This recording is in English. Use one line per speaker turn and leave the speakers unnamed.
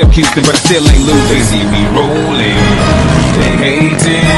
up Houston, but I still ain't losing. They see me rolling, they hating.